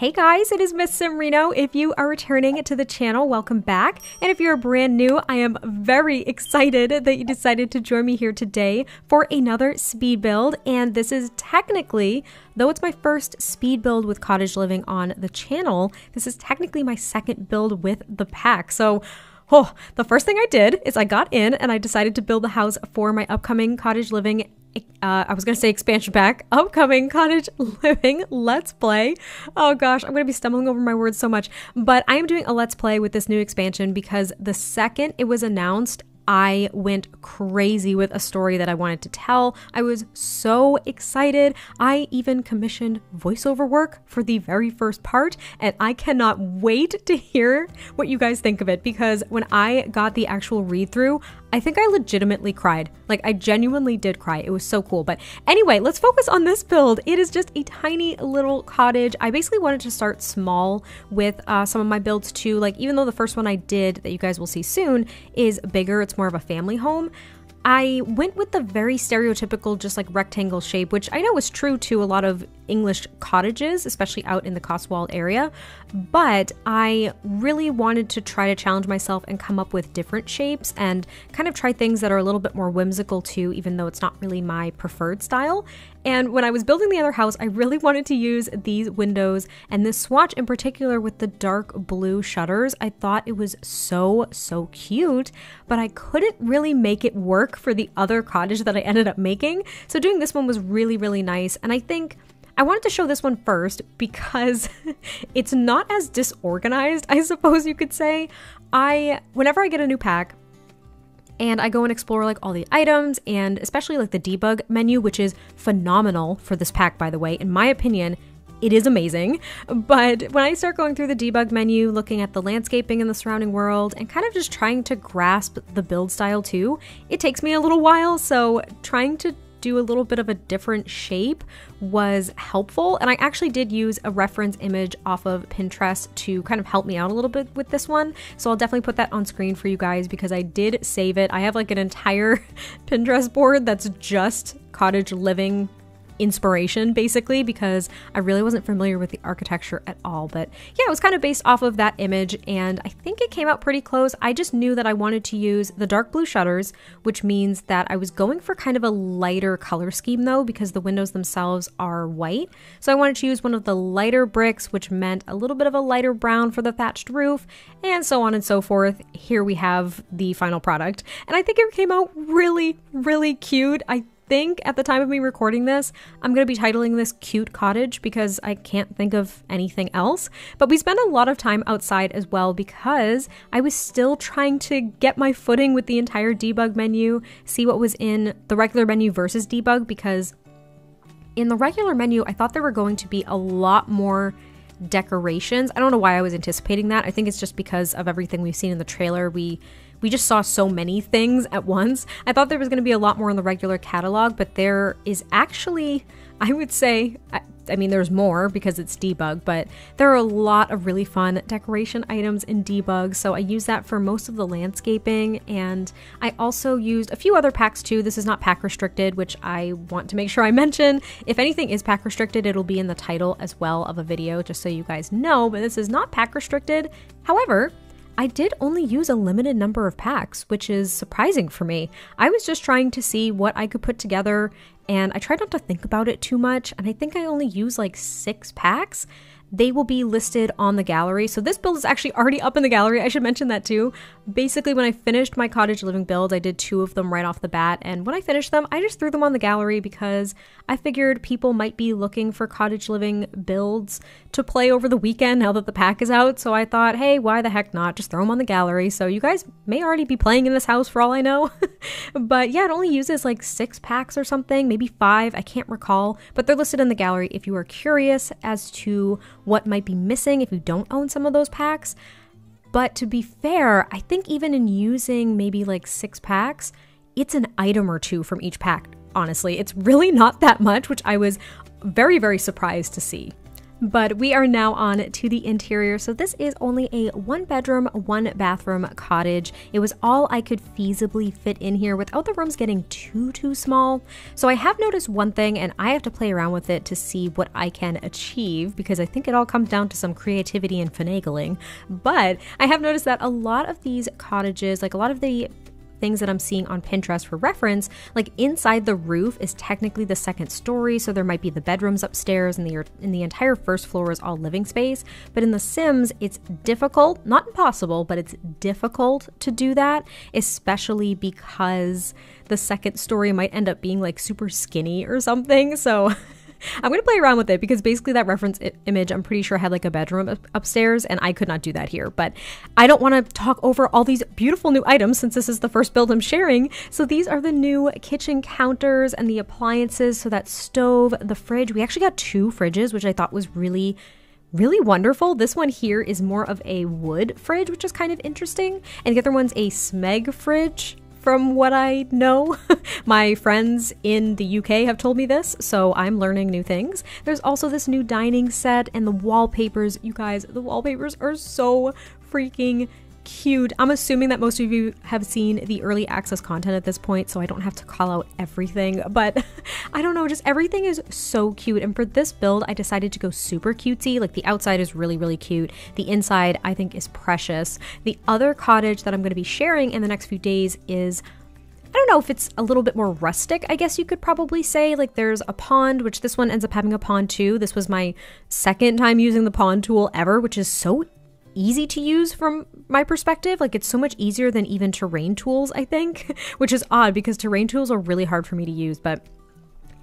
Hey guys, it is Miss Simreno. If you are returning to the channel, welcome back. And if you're brand new, I am very excited that you decided to join me here today for another speed build. And this is technically, though it's my first speed build with cottage living on the channel, this is technically my second build with the pack. So Oh, the first thing I did is I got in and I decided to build the house for my upcoming cottage living uh, I was going to say expansion pack, upcoming cottage living let's play. Oh gosh, I'm going to be stumbling over my words so much. But I am doing a let's play with this new expansion because the second it was announced, I went crazy with a story that I wanted to tell. I was so excited. I even commissioned voiceover work for the very first part, and I cannot wait to hear what you guys think of it because when I got the actual read through, I think I legitimately cried. Like, I genuinely did cry. It was so cool. But anyway, let's focus on this build. It is just a tiny little cottage. I basically wanted to start small with uh, some of my builds too. Like, even though the first one I did that you guys will see soon is bigger, it's more of a family home. I went with the very stereotypical, just like rectangle shape, which I know is true to a lot of English cottages, especially out in the Cotswold area. But I really wanted to try to challenge myself and come up with different shapes and kind of try things that are a little bit more whimsical too, even though it's not really my preferred style. And when I was building the other house, I really wanted to use these windows and this swatch in particular with the dark blue shutters. I thought it was so, so cute, but I couldn't really make it work for the other cottage that I ended up making. So doing this one was really, really nice. And I think I wanted to show this one first because it's not as disorganized, I suppose you could say. I, whenever I get a new pack, and I go and explore like all the items and especially like the debug menu, which is phenomenal for this pack, by the way. In my opinion, it is amazing. But when I start going through the debug menu, looking at the landscaping in the surrounding world, and kind of just trying to grasp the build style too, it takes me a little while. So trying to do a little bit of a different shape was helpful. And I actually did use a reference image off of Pinterest to kind of help me out a little bit with this one. So I'll definitely put that on screen for you guys because I did save it. I have like an entire Pinterest board that's just cottage living inspiration basically because I really wasn't familiar with the architecture at all. But yeah, it was kind of based off of that image and I think it came out pretty close. I just knew that I wanted to use the dark blue shutters, which means that I was going for kind of a lighter color scheme though because the windows themselves are white. So I wanted to use one of the lighter bricks, which meant a little bit of a lighter brown for the thatched roof and so on and so forth. Here we have the final product. And I think it came out really, really cute. I think at the time of me recording this, I'm going to be titling this Cute Cottage because I can't think of anything else. But we spent a lot of time outside as well because I was still trying to get my footing with the entire debug menu, see what was in the regular menu versus debug because in the regular menu, I thought there were going to be a lot more decorations. I don't know why I was anticipating that. I think it's just because of everything we've seen in the trailer. We we just saw so many things at once. I thought there was going to be a lot more in the regular catalog, but there is actually, I would say, I, mean, there's more because it's debug, but there are a lot of really fun decoration items in debug. So I use that for most of the landscaping. And I also used a few other packs too. This is not pack restricted, which I want to make sure I mention. If anything is pack restricted, it'll be in the title as well of a video, just so you guys know. But this is not pack restricted. However, I did only use a limited number of packs, which is surprising for me. I was just trying to see what I could put together and I try not to think about it too much. And I think I only use like six packs they will be listed on the gallery. So this build is actually already up in the gallery. I should mention that too. Basically, when I finished my cottage living build, I did two of them right off the bat. And when I finished them, I just threw them on the gallery because I figured people might be looking for cottage living builds to play over the weekend now that the pack is out. So I thought, hey, why the heck not? Just throw them on the gallery. So you guys may already be playing in this house for all I know. but yeah, it only uses like six packs or something, maybe five. I can't recall. But they're listed in the gallery if you are curious as to what might be missing if you don't own some of those packs. But to be fair, I think even in using maybe like six packs, it's an item or two from each pack, honestly. It's really not that much, which I was very, very surprised to see. But we are now on to the interior. So this is only a one bedroom, one bathroom cottage. It was all I could feasibly fit in here without the rooms getting too, too small. So I have noticed one thing and I have to play around with it to see what I can achieve because I think it all comes down to some creativity and finagling. But I have noticed that a lot of these cottages, like a lot of the things that I'm seeing on Pinterest for reference, like inside the roof is technically the second story, so there might be the bedrooms upstairs and the and the entire first floor is all living space. But in The Sims, it's difficult, not impossible, but it's difficult to do that, especially because the second story might end up being like super skinny or something. So I'm going to play around with it because basically that reference I- image, I'm pretty sure had like a bedroom up- upstairs, and I could not do that here. But I don't want to talk over all these beautiful new items since this is the first build I'm sharing. So these are the new kitchen counters and the appliances. So that stove, the fridge. We actually got two fridges, which I thought was really really wonderful. This one here is more of a wood fridge, which is kind of interesting. And the other one's a Smeg fridge, from what I know. My friends in the UK have told me this, so I'm learning new things. There's also this new dining set and the wallpapers. You guys, the wallpapers are so freaking cute. I'm assuming that most of you have seen the early access content at this point, so I don't have to call out everything, but I don't know, just everything is so cute. And for this build, I decided to go super cutesy. Like the outside is really, really cute. The inside, I think, is precious. The other cottage that I'm going to be sharing in the next few days is I don't know if it's a little bit more rustic, I guess you could probably say. Like there's a pond, which this one ends up having a pond too. This was my second time using the pond tool ever, which is so easy to use from my perspective. Like it's so much easier than even terrain tools, I think, which is odd because terrain tools are really hard for me to use, but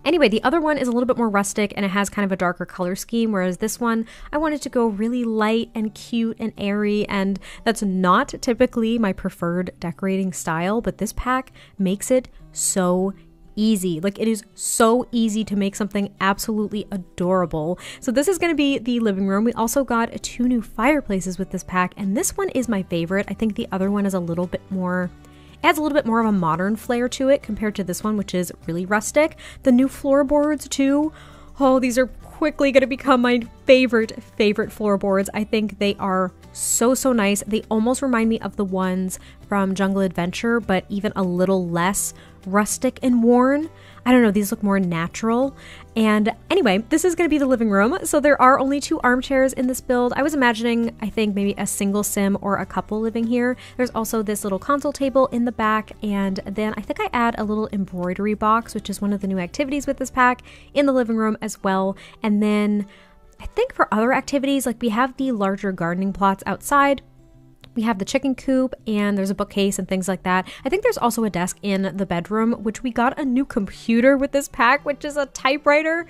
Anyway, the other one is a little bit more rustic and it has kind of a darker color scheme, whereas this one, I wanted to go really light and cute and airy, and that's not typically my preferred decorating style, but this pack makes it so easy. Like it is so easy to make something absolutely adorable. So this is going to be the living room. We also got two new fireplaces with this pack and this one is my favorite. I think the other one is a little bit more adds a little bit more of a modern flair to it compared to this one which is really rustic. The new floorboards too. Oh, these are quickly going to become my favorite favorite floorboards. I think they are so so nice. They almost remind me of the ones from Jungle Adventure, but even a little less rustic and worn. I don't know, these look more natural. And anyway, this is going to be the living room. So there are only two armchairs in this build. I was imagining, I think, maybe a single sim or a couple living here. There's also this little console table in the back. And then I think I add a little embroidery box, which is one of the new activities with this pack, in the living room as well. And then I think for other activities, like we have the larger gardening plots outside, we have the chicken coop and there's a bookcase and things like that. I think there's also a desk in the bedroom, which we got a new computer with this pack, which is a typewriter.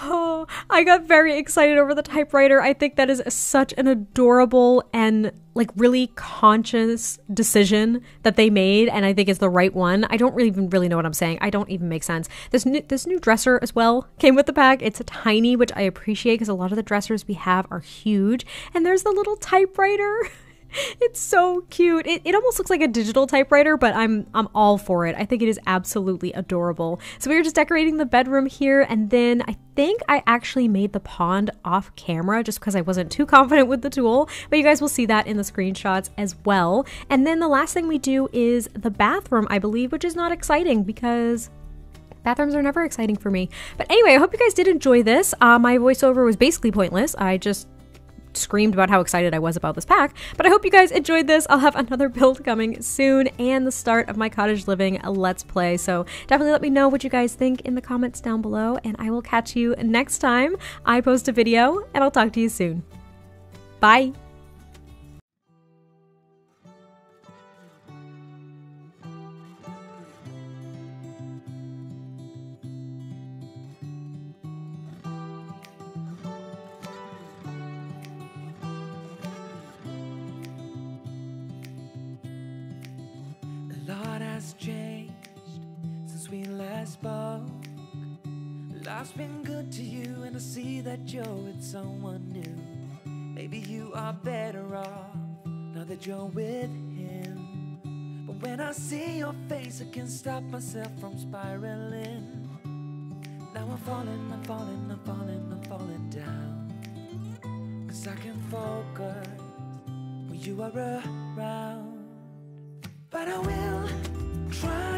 Oh, I got very excited over the typewriter. I think that is such an adorable and like really conscious decision that they made and I think it's the right one. I don't really even really know what I'm saying. I don't even make sense. This new this new dresser as well came with the pack. It's a tiny, which I appreciate because a lot of the dressers we have are huge. And there's the little typewriter. it's so cute. It, it almost looks like a digital typewriter, but I'm I'm all for it. I think it is absolutely adorable. So we were just decorating the bedroom here, and then I think I actually made the pond off camera just because I wasn't too confident with the tool. But you guys will see that in the screenshots as well. And then the last thing we do is the bathroom, I believe, which is not exciting because Bathrooms are never exciting for me. But anyway, I hope you guys did enjoy this. Uh, my voiceover was basically pointless. I just screamed about how excited I was about this pack. But I hope you guys enjoyed this. I'll have another build coming soon and the start of my cottage living let's play. So definitely let me know what you guys think in the comments down below, and I will catch you next time I post a video, and I'll talk to you soon. Bye. Spoke. Life's been good to you, and I see that you're with someone new. Maybe you are better off now that you're with him. But when I see your face, I can't stop myself from spiraling. Now I'm falling, I'm falling, I'm falling, I'm falling down. Cause I can focus when you are around. But I will try